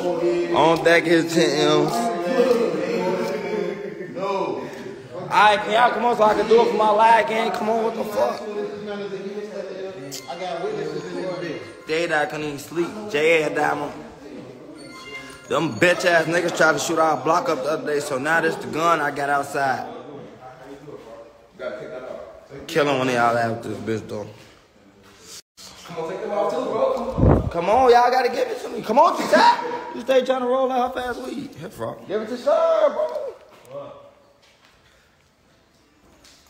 On deck his 10 M's. Alright, can y'all come on so I can do it for my live game? Come on, what the fuck? I got bullets filling this day that I couldn't even sleep. J had diamond. Them bitch ass niggas tried to shoot our block up the other day, so now this the gun I got outside. Killing one of y'all out with this bitch though. Come on, y'all gotta give it to me. Come on, T-Tap. You stay trying to roll out her fast weed. Hit frog. Give it to Sir, bro.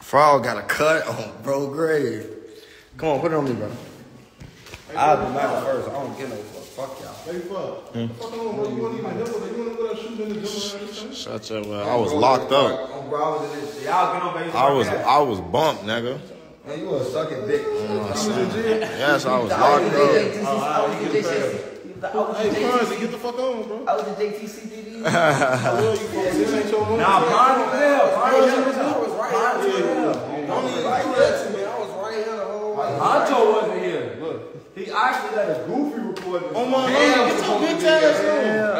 Frog got a cut on bro grave. Come on, put it on me, bro. I'll do mine first. I don't get no fuck. Fuck y'all. Hey, fuck. Fuck on, bro. You want to even know that? You want to go there shooting in the gym? Shut your well, I was locked up. Oh, I was in this shit. Y'all get on base. I was I was bumped, nigga. Man, you was sucking dick. Oh, yes, I was locked up. Hey, Fonzie, get the fuck on, bro. I was the JTCDD. I love you, bro. This ain't your money. Nah, Pond was there. Pond was there. I was right here. Don't even do that to me. I was right here the whole way. Anto wasn't here. Look. He actually let a goofy record this. Oh, my God. Get your bitch ass on.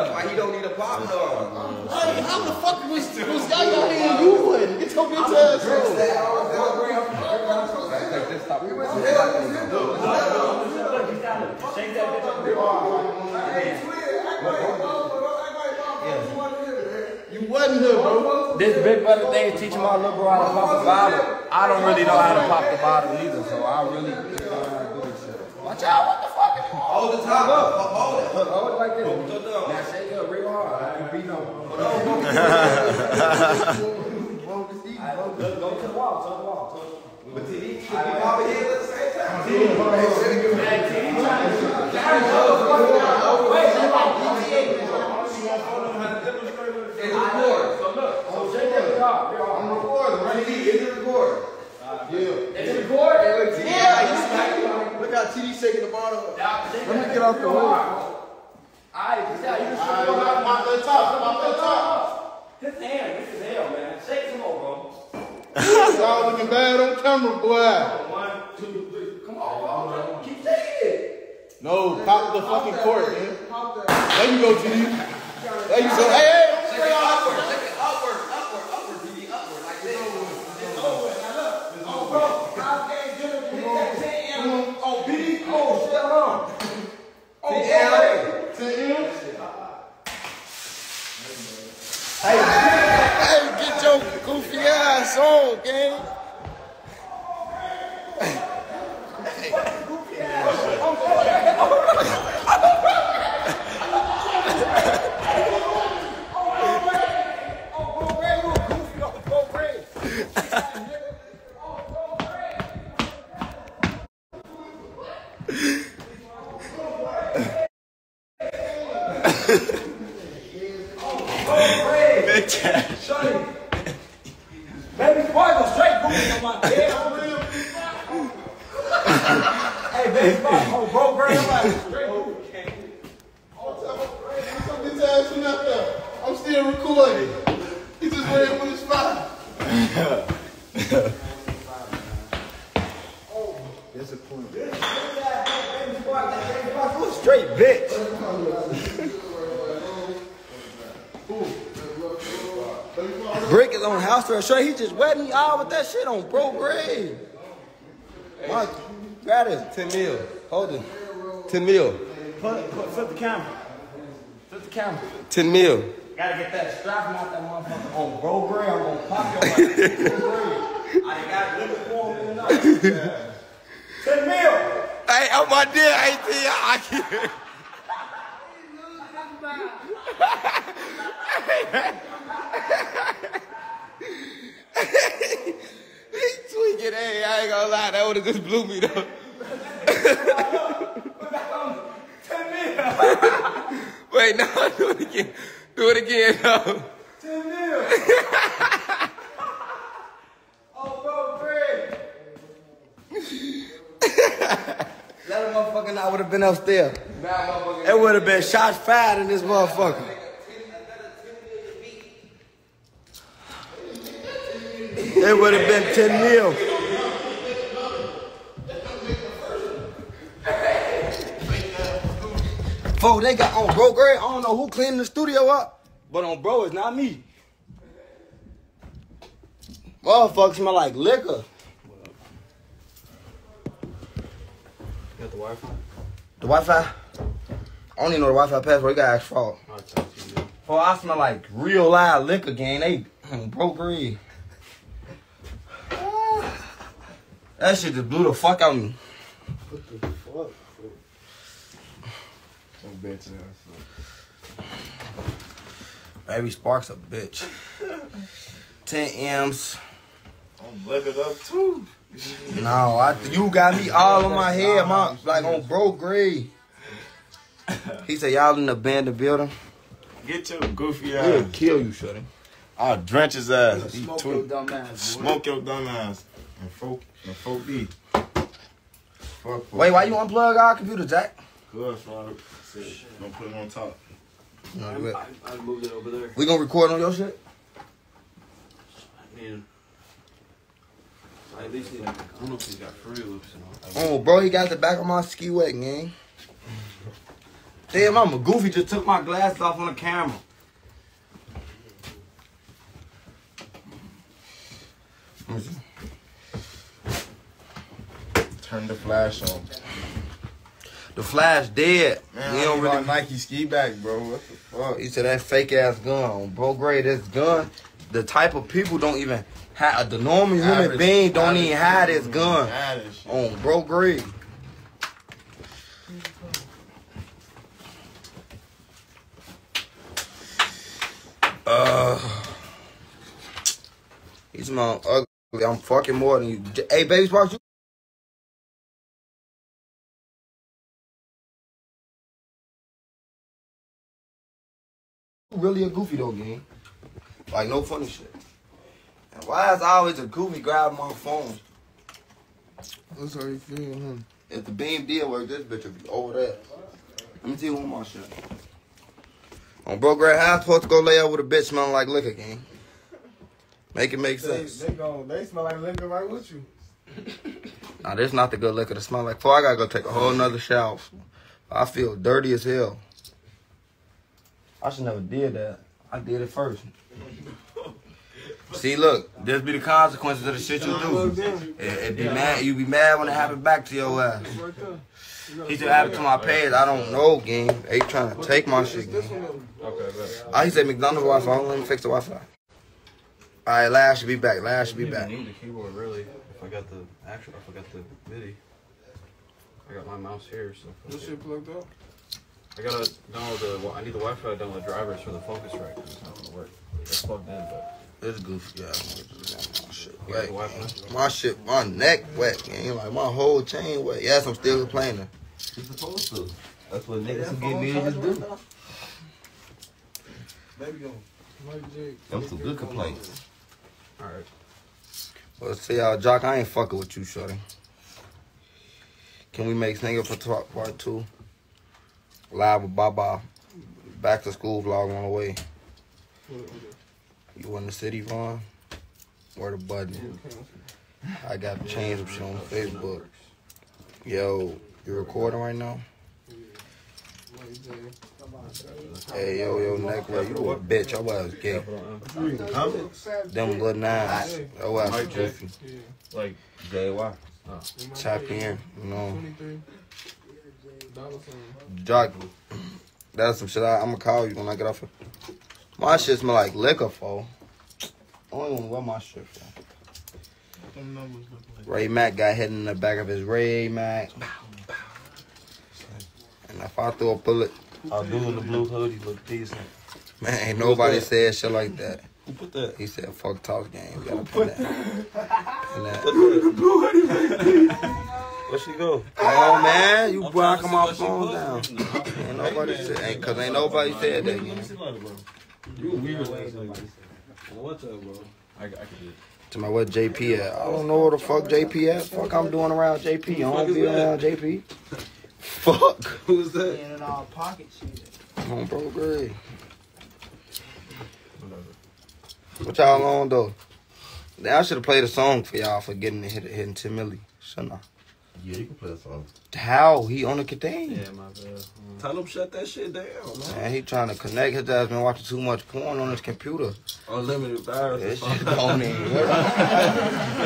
That's why he don't need a pop dog. Hey, how the fuck was, was y'all y'all here and you wouldn't? Get your bitch ass on. You wasn't here, bro. This big brother thing is teaching my little bro how to pop a bottle. I don't really know how to pop the bottle either, so I really don't know how to do this shit. Watch out, what the fuck? Hold the top up. Hold it. Hold it like this. Now shake it up real hard. I can beat on. Go to the wall, to the wall. to the- But did he keep popping head at the same time? It's recording. So look, so shake that guitar real hard. I'm recording. Right here. Is it recording? Is it recording? Yeah, Look how TD shaking the bottle. Let me get off the way. Alright, you see how you just All right, come out that top. Come out that top. His hand, this is hell, man. Shake some more, bro. Y'all looking bad on camera, boy. One, two, three. Come on, bro. Keep shaking it. No, pop the fucking court, man. There you go, TD. There you go. Hey, hey, don't spray all Upward. Shake it upward. Upward. Upward. TD. Upward. Like this. Oh, BD. Oh, shit, hold on. To him. Hey, get your goofy ass on, gang. Bitch ass. Baby boy, go straight goofy on my head. Hey, baby boy, oh, bro, bro, I'm like, straight goofy. Get your bitch ass in out there. I'm still recording. He just ran with his spot. Straight bitch. Brick is on house arrest. Sure, he just wet me out with that shit on bro grave. Mark, grab it. 10 mil. Hold it. 10 mil. Put, put, flip the camera. Flip the camera. 10 mil. Gotta get that strap out that motherfucker on bro grave. I'm gonna pop your ass. I got liquor form in the night. 10 mil. Hey, on my deal, AT, I can't. he tweaking, hey, I ain't gonna lie, that would've just blew me though. Wait, no, do it again. Do it again, no. Let a motherfucker know I would have been upstairs. It would have been shots fired in this motherfucker. It would have been 10 mil. Folks, they got on bro Gray. I don't know who cleaned the studio up, but on bro, it's not me. Motherfuckers smell like liquor. You got the Wi-Fi? The Wi-Fi. I don't even know the Wi-Fi password. You gotta ask for. I'll text I smell like real live liquor, gang. They broke Gray. That shit just blew the fuck out of me. What the fuck? Some bitch ass. Baby Sparks a bitch. 10 M's. I'm looking up too. No, I, you got me all on my head, my like on bro Gray. He said y'all in the band, abandoned building. Get your goofy He'll ass. kill you, shorty. I'll drench his ass. He Smoke your dumb ass, boy. Smoke your dumb ass. And folk, and folk B. Fuck Wait, why you unplug our computer, Jack? Good, Father. Don't put it on top. No, good. I, I moved it over there. We gonna record on your shit? I need. I at least need. I don't know if he's got Fruity Loops and all. Oh, bro, he got the back of my ski wet, gang. Damn, I'm a goofy. Just took my glasses off on the camera. Let me see. Turn the flash on. The flash dead. Man, we don't really. Nike ski back, bro. What the fuck? He said that fake ass gun bro Gray, This gun, the type of people don't even have the normal human being don't even have this gun have on bro Gray. Uh, he's smell ugly. I'm fucking more than you. Hey, baby, Sparks, you really a goofy though, gang. Like no funny shit. And why is always a goofy grabbing my phone? That's how you feel, huh? If the beam did work, this bitch would be over there. Let me tell you one more shit. On bro, Greg, how I supposed to go lay out with a bitch smelling like liquor, gang? Make it make They, sense. they go, they smell like liquor right with you. Now, this not the good liquor to smell like. Before I gotta go take a whole nother shower. I feel dirty as hell. I should never did that. I did it first. See, look, this be the consequences of the shit you do. It, it be mad. You be mad when it happen back to your ass. He said happened to my page. I don't know, gang. They trying to take my shit, gang. Okay. Ah, he said McDonald's Wi-Fi. Let me fix the Wi-Fi. All right, last should be back. Last should be don't even back. need the keyboard really. If I got the actual, if I got the MIDI. I got my mouse here, so. This shit plugged up. I gotta download the. I need the Wi-Fi to download drivers for the Focusrite. It's not gonna work. It's plugged in, but. It's goofy, yeah. My shit wet. the My shit, my neck wet, gang. Like my whole chain wet. Yes, I'm still complaining. You're supposed to. That's what niggas who get niggas do. Baby go. Mike Jake. Them some good complaints. All right. Well, see y'all, Jock. I ain't fucking with you, shorty. Can we make Sninger for talk part two? Live with Baba. Back to school vlog on the way. You in the city, Von? Where the button? I got to change some shit on Facebook. Yo, you recording right now? Hey, yo, yo, neck, bro, you a bitch. I was gay. Them little nines. Ass Mike goofy. Like. JY. Tap in, you know. 23. Dollar sign. Jock, that's some shit I, I'm gonna call you when I get off here. My shit smell like liquor, fo. I don't even wear my shit, fo. Them numbers look like. Ray Mac got hit in the back of his Ray Mac. And if I throw a bullet, Our do in the blue hoodie look decent. man, ain't nobody said shit like that. Who put that? He said, fuck talk game. You gotta put that. And that. Where she go? Come on, man. You I'm blocking trying my phone down. posted. Ain't nobody said, ain't, cause ain't nobody said that, gang. You weird. What's up, bro? I, I could do it. To my what JP at? I don't know where the fuck JP at. Fuck I'm doing around JP. I don't be around JP. Fuck. Who's that? In all pocket shit. Come on, bro, great. What y'all on though? Damn, I should have played a song for y'all for getting it hit hitting 10 milli. Shouldn't I? Yeah, you can play a song. How? He on the contain. Yeah, my bad. Mm. Tell him shut that shit down, man. Man, he trying to connect. His ass been watching too much porn on his computer. Unlimited virus. That shit don't even work.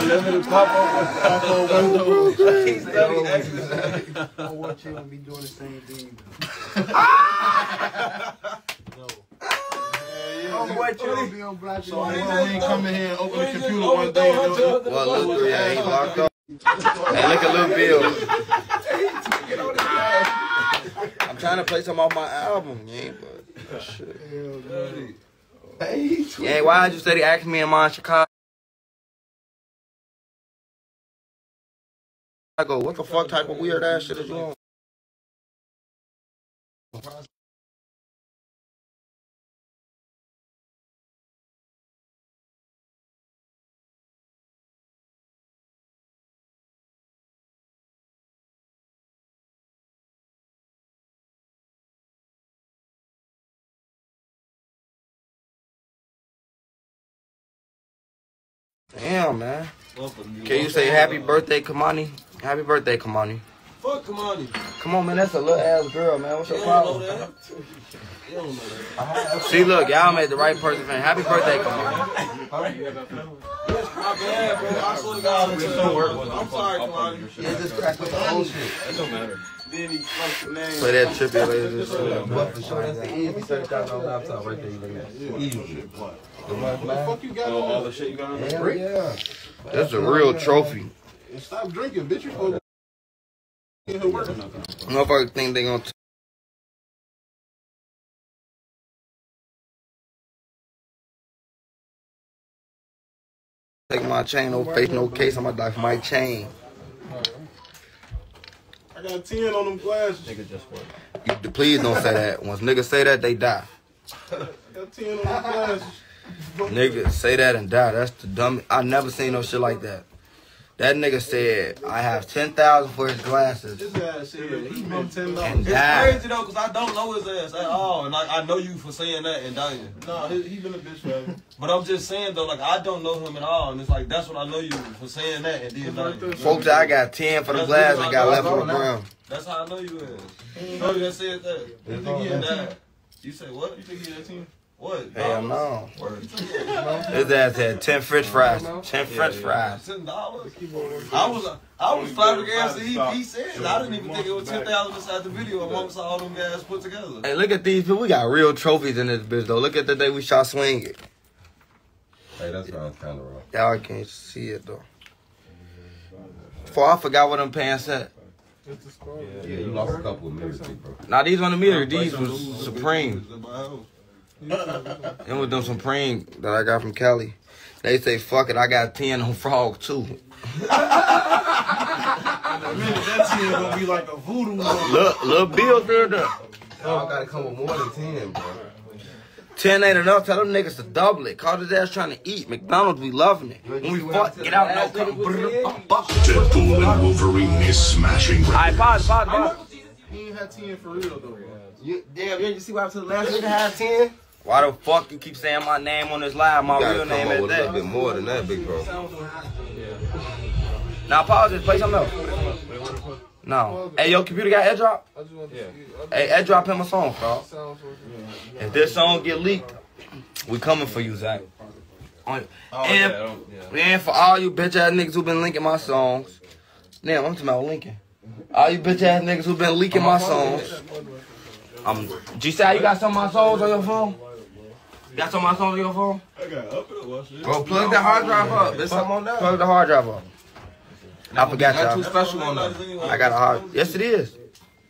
Unlimited pop up pop up windows. He's study exercise. I want you to be doing the same thing. no. I'm with you. Be on black So why you ain't come in here and open the computer one day and do it? Well, look, yeah, he locked up. Hey, look at Lil Bill. I'm trying to play some off my album, yeah, but shit. Hey, Yeah, why did you steady asking me in my Chicago? I go, What the fuck type of weird ass shit is you on? Damn, man. Can you say happy birthday, Kamani? Happy birthday, Kamani. fuck Kamani. Come on, man. That's a little ass girl, man. What's your You don't know problem? that. You don't know that. See, look, y'all made the right person. Fan. Happy birthday, Kamani. Yes, my bad, bro. I swear to God. I'm sorry, I'm sorry, Kamani. Yeah, just crack with the old shit. It don't matter. Then he name. Play that trippy later. shit. But for sure, that's the easy thirty thousand dollar laptop right there. You look at easy. The fuck you got on all the shit you got on there? Hell yeah. That's a real trophy. And stop drinking, bitch. You supposed to get her working. Motherfuckers think they gonna. Take my chain, no face, no case. I'm gonna die for my chain. I got 10 on them glasses. Nigga just work. You, please don't say that. Once niggas say that, they die. I got 10 on them glasses. Niggas say that and die. That's the dumb. I never seen no shit like that. That nigga said I have ten thousand for his glasses This guy said he meant $10. It's crazy though, cause I don't know his ass at all, and like I know you for saying that and dying. Nah, he, he been a bitch forever. But I'm just saying though, like I don't know him at all, and it's like that's what I know you for saying that and then dying. Folks, I got ten for the glasses and got left on the ground. That's how I know you is. Oh, no, you just said that. You think he had That. You say what? You think he had 10? What? Hell no. Word. His ass had ten French fries. Ten French fries. Ten dollars. I was I was flabbergasted. He, he said it. I didn't even think it was ten thousand inside the video amongst all them guys put together. Hey, look at these people. We got real trophies in this bitch though. Look at the day we shot swing it. Hey, that sounds kind of wrong. Y'all can't see it though. For I forgot what them pants at. Yeah, you lost a couple of minutes, big bro. Now these on the meter. These was Supreme. Them was them praying that I got from Cali. They say fuck it. I got ten on frog too. That 10 gonna be like a voodoo monster. Look, little Bill there. there. Y'all gotta come with more than ten, bro. Ten ain't enough. Tell them niggas to double it. Call his ass trying to eat. McDonald's, we loving it. When we fuck, get out now. Come. brr, bum, bum. Deadpool and Wolverine is smashing All right, pause, pause, pause. He ain't had 10 for real though, bro. You, damn, you see what happened to the last nigga had ten? Why the fuck you keep saying my name on this live? My real name is with a little bit that. more than that, big bro. Now pause this. Play something else. No. Hey, your computer got AirDrop? I just want to Yeah. see. Hey, AirDrop him a song, bro. Sounds so good. If this song get leaked, we coming for you, Zach. Oh, and, yeah, yeah. and for all you bitch ass niggas who been linking my songs, damn, I'm talking about linking. All you bitch ass niggas who been leaking my songs. Um, G Sal, you got some of my songs on your phone? You got some of my songs on your phone? I got up it. Watch it. Bro, plug the hard drive up. There's something on that. Plug the hard drive up. I forgot Not too y'all. special on that. I got a hard. Yes, it is.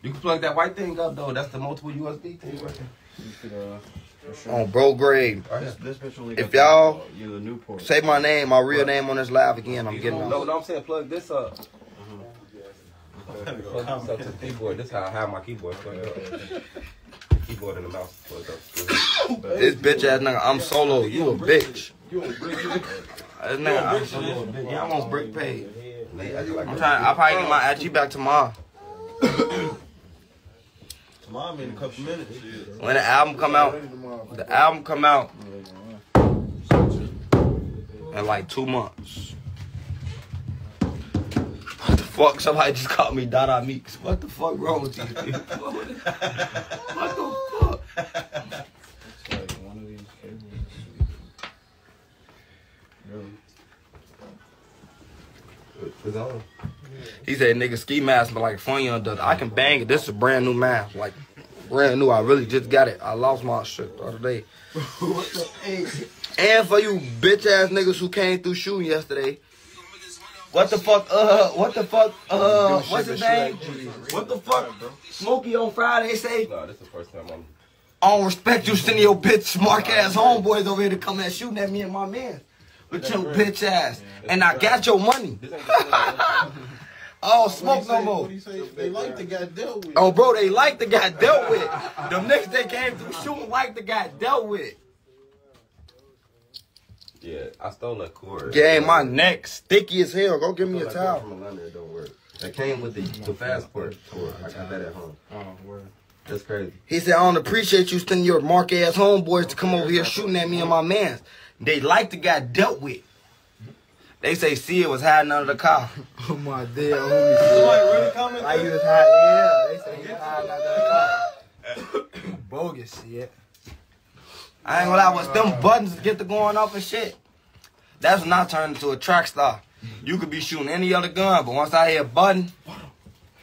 You can plug that white thing up though. That's the multiple USB thing right there. You could, uh, for sure. On bro grade. This, this bitch only If y'all- the, you the Newport. Say my name, my real name on this live again. I'm getting No, on. no, I'm saying plug this up. Plug this up to the keyboard. This is how I have my keyboard plugged up. Keyboard and the mouse up. This bitch ass nigga, I'm solo. You a bitch. You on brick? This nigga, I'm bitch. Yeah, I'm on brick pay. Like I'm trying. I'll probably get my IG back tomorrow. Tomorrow in a couple minutes. Shit. When the album come out, the album come out in like two months. What the fuck? Somebody just called me Dada Meeks. What the fuck wrong with these people? what the fuck? It's like one of these cables is sweet. Really? It's on. He said, nigga, ski mask, but like fun young does. I can bang it. This is a brand new mask. Like, brand new. I really just got it. I lost my shit the other day. and for you bitch ass niggas who came through shooting yesterday. What the fuck, uh, what the fuck, uh, what's his name? What the fuck? Smokey on Friday say, No, this is the first time I'm. I don't respect you sending your bitch smart ass homeboys over here to come and shooting at me and my man. With your bitch ass. And I got your money. This ain't the Oh, smoke no more. What he say? They like the guy dealt with. Oh, bro, they like the guy dealt with. Them niggas that came through shooting like the guy dealt with. Yeah, I stole a cord. Gang, my neck sticky as hell. Go give me a Stole that towel. cord From a London, it don't work. That came with the, the passport tour. I got that at home. Oh, word. That's crazy. He said, I don't appreciate you sending your mark ass homeboys to come over here shooting at me and my mans. They like the guy dealt with. They say Sia was hiding under the car. Oh my dear homie. Somebody really coming? Like you was hiding, yeah. They say you was hiding out that car. Bogus shit. I ain't gonna lie, once them buttons get to going off and shit, that's when I turn into a track star. You could be shooting any other gun, but once I hear a button,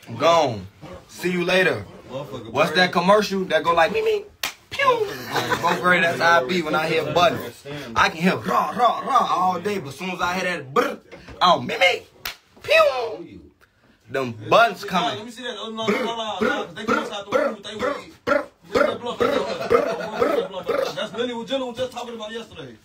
I'm gone. See you later. What's that commercial that go like me me? Pew! Both grade, that's how I be when I hear a button. I can hear rah rah rah all day, but as soon as I hear that brr, oh me me, pew! Them buttons coming. Oh, That's really what Jilla was just talking about yesterday.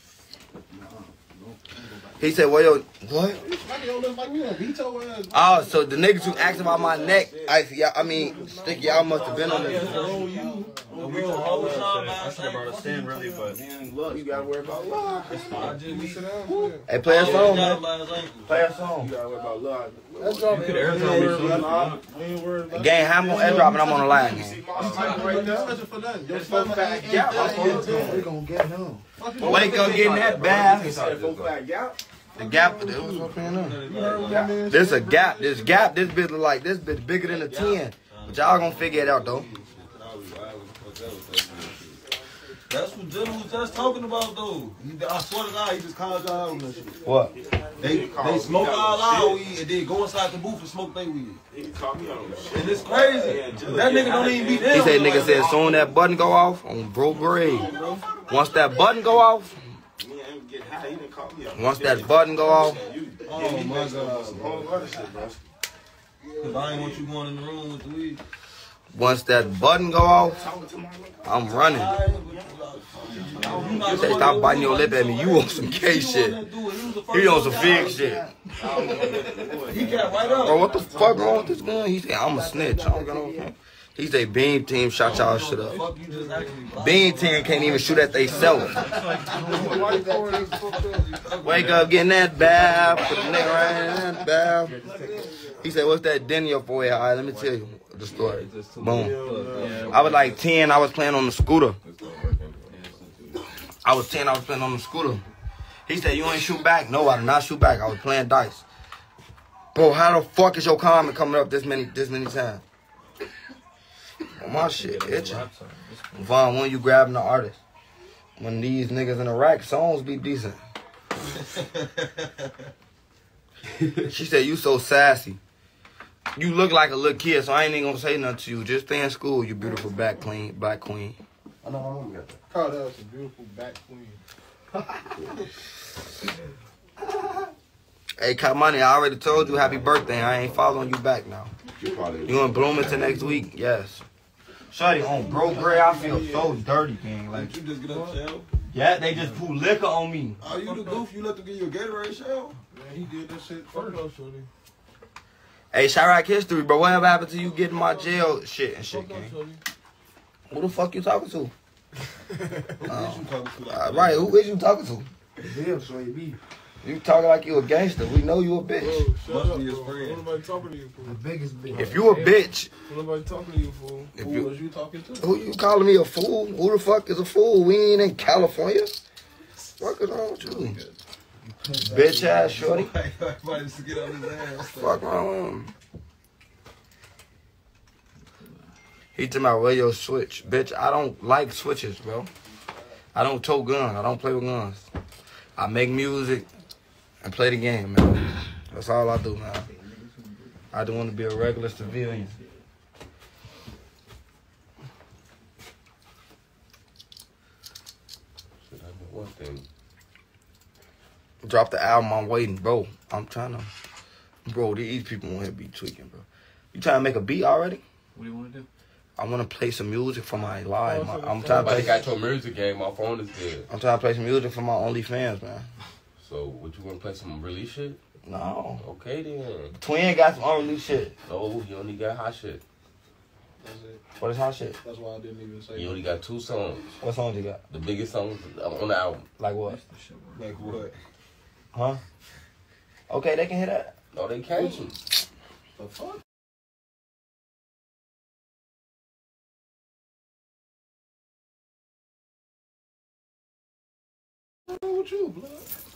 He said, well, yo, what? Like, yo, look like we on veto ass. Oh, so the niggas who asked about my neck, I, yeah, I mean, stick, y'all must have been on this. Roll you. We told whole time, man. I should have brought a stand really, but Look, you gotta worry about luck. I just You we sit down for that. Hey, play a song, man. Play a song. You gotta worry about luck. Let's go. you could airdrop me something. We ain't worried about Gang, how I'm gonna airdrop and I'm on the line, man. I'm not right now. Special for nothing. Your stomach ain't Yeah, that. We gonna get him. Wake up, getting that bath. The gap, it was there. This a gap. This gap, this bitch like this bitch bigger than a 10. But y'all gonna figure it out, though. That's what Jilla was just talking about, though. He, I swear to God, he just called y'all out on that shit. What? They, they smoke all our weed and then go inside the booth and smoke their weed. He called me on shit. And it's crazy. That nigga don't even be there. He said, nigga said, soon that button go off on bro grade. Once that button go off, once that button go off, Oh my God. Cause I ain't want you going in the room with the weed. Once that button go off, I'm running. You Say, stop biting your lip at me. You on some K shit. He on some fig shit. Bro, what the fuck wrong with this gun? He said, I'm a snitch. He say, Beam Team shot y'all shit up. You. Beam Team can't even shoot at they self. Wake up, getting that bath. Put the nigga right in that bath. He said, what's that den forehead? All right, let me tell you story. Boom. I was like 10. I was playing on the scooter. I was 10. I was playing on the scooter. He said, you ain't shoot back? No, I did not shoot back. I was playing dice. Bro, how the fuck is your comment coming up this many this many times? Oh, my shit itching. Von, when you grabbing the artist? When these niggas in the rack songs be decent. she said, you so sassy. You look like a little kid, so I ain't even gonna say nothing to you. Just stay in school, you beautiful back queen, black queen. I know I don't got that. Call that a beautiful back queen. Hey, Kamani, I already told you happy birthday. I ain't following you back now. You probably. You in Bloomington next week? Yes. Shorty, on bro gray, I feel so dirty, gang. Like, You just get up, shell. yeah, they just put liquor on me. Are you the goof? You let them give you a Gatorade shell? Man, he did that shit first. Hey, Chirac history, bro. Whatever happened to you getting my jail shit and shit, gang? Who the fuck you talking to? Uh, right, who is you talking to? Damn, so he You talking like you a gangster. We know you a bitch. Bro, shut Must up, be his bro. friend. What nobody talking to you for? the biggest bitch. If you a bitch, What nobody talking to you for? If Who you- was you talking to? who you calling me a fool? Who the fuck is a fool? We ain't in California. What is wrong with you? Bitch ass shorty. Everybody used to get on his ass. Fuck wrong with him. He to my radio switch. Bitch, I don't like switches, bro. I don't tow guns. I don't play with guns. I make music and play the game, man. That's all I do, man. I don't want to be a regular civilian. Shit, I know one thing. Drop the album, I'm waiting, bro. I'm trying to. Bro, these people want to be tweaking, bro. You trying to make a beat already? What do you want to do? I want to play some music for my live. My, oh, I'm trying to Somebody play. got your music game. My phone is dead. I'm trying to play some music for my OnlyFans, man. So, would you want to play some release shit? No. Okay then. Twin got some unreleased shit. No, you only got hot shit. That's it. What is hot shit? That's why I didn't even say You only got two songs. What songs you got? The biggest songs on the album. Like what? Like what? Huh? Okay, they can hear that. No, they can't. The fuck? What's wrong you, blood?